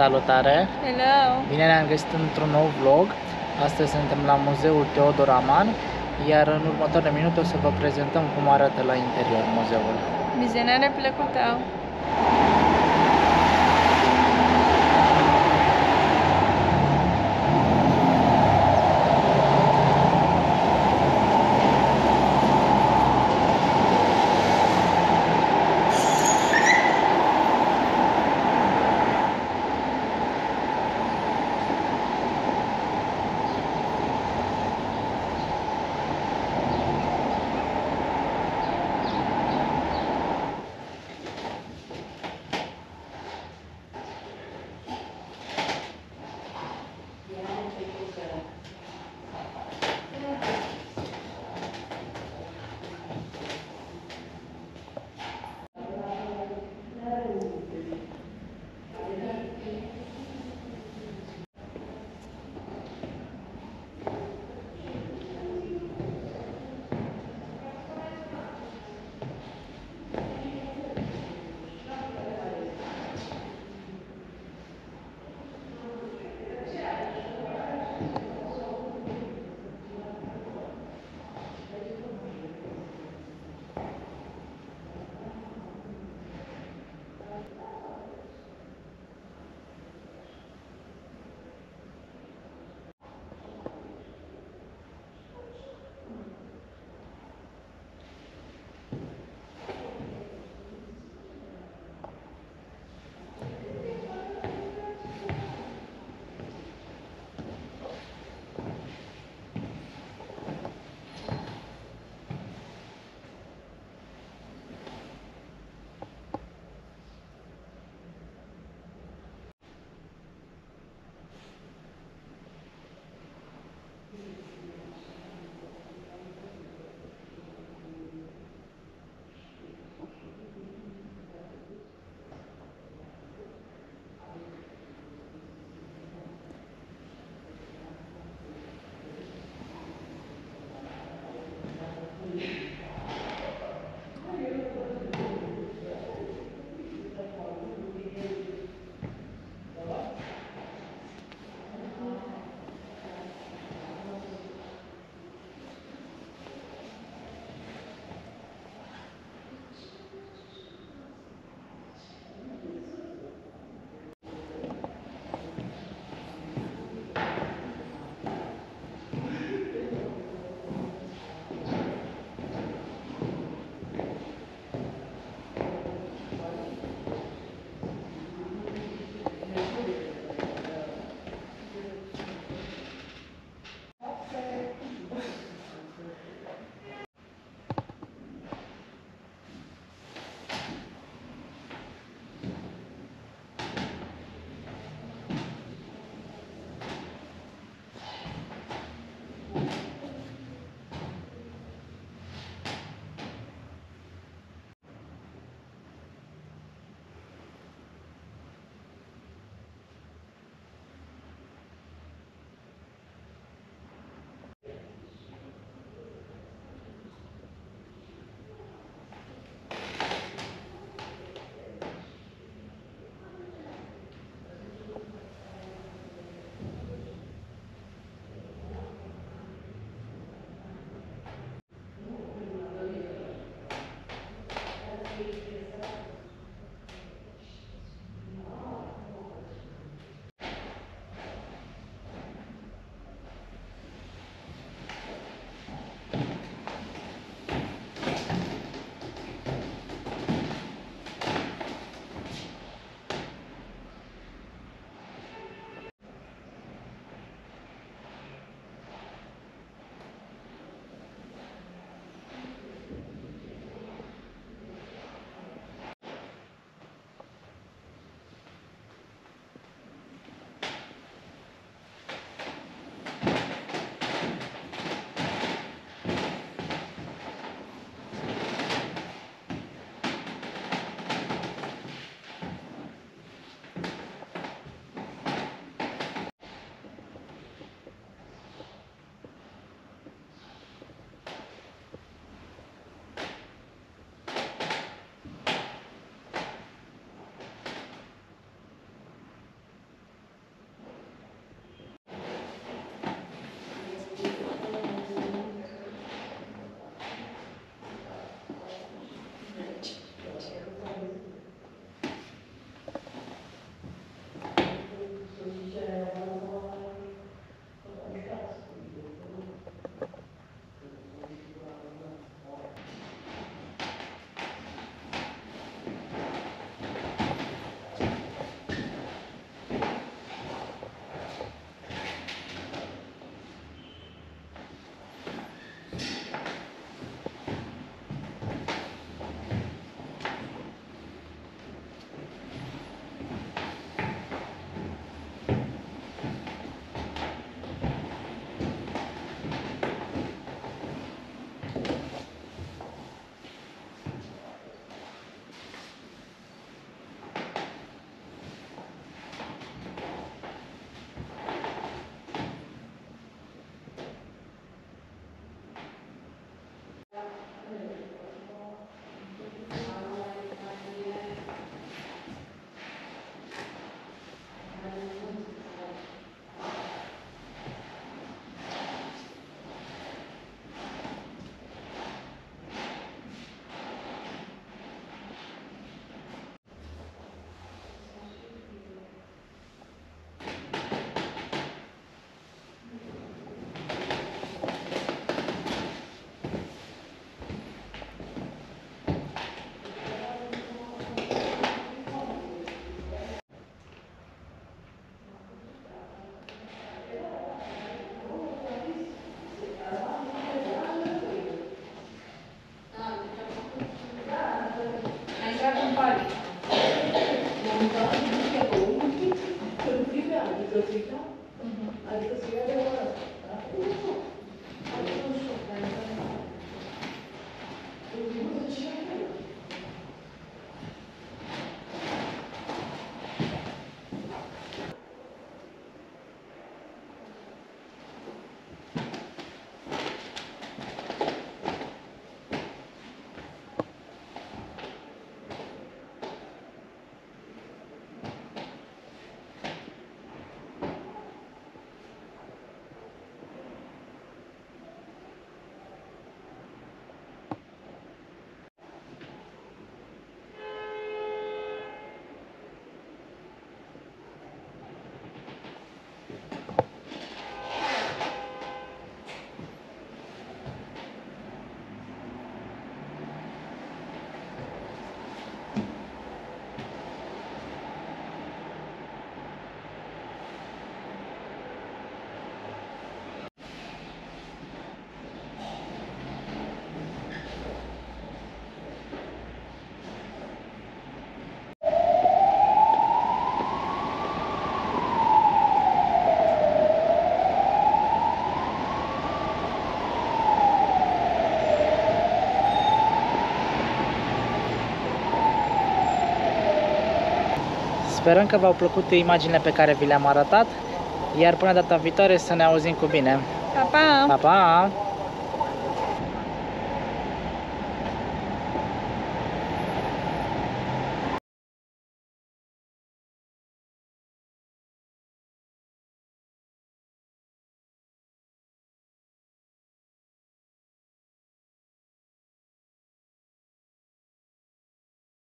Salutare! Hello! Bine ne-am găsit într-un nou vlog. Astăzi suntem la Muzeul Teodor Aman, iar în următoarele minute o să vă prezentăm cum arată la interior muzeul. Vizionare plăcută! Sperăm că v-au plăcut imaginile pe care vi le-am arătat, iar până data viitoare să ne auzim cu bine. Pa, pa! Pa, pa!